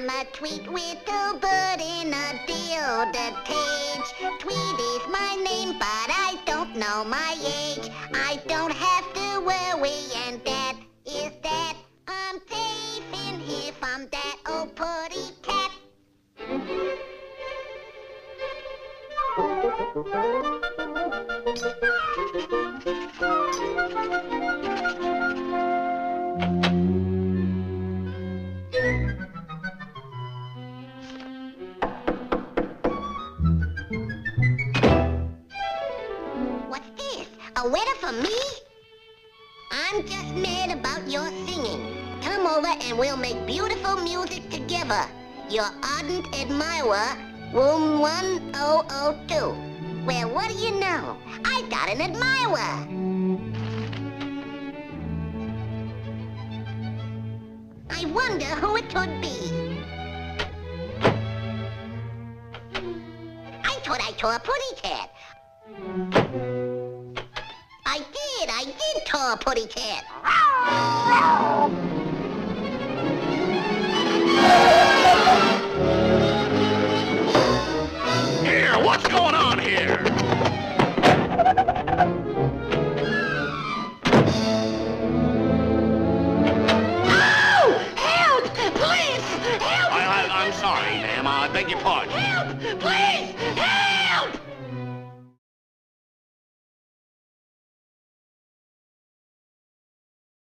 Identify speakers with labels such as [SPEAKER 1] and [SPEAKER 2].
[SPEAKER 1] I'm a tweet with little bird in a gilded cage. Tweety's my name, but I don't know my age. I don't have to worry, and that is that. I'm safe in here from that old putty cat. A letter for me? I'm just mad about your singing. Come over and we'll make beautiful music together. Your ardent admirer, room 1002. Well, what do you know? I got an admirer. I wonder who it could be. I thought I saw a cat. I did tell a putty cat.
[SPEAKER 2] Here, what's going on here?
[SPEAKER 1] Oh! Help! Please! Help!
[SPEAKER 2] I, I, I'm sorry, ma'am. I beg your pardon.
[SPEAKER 1] Help! Please! Help!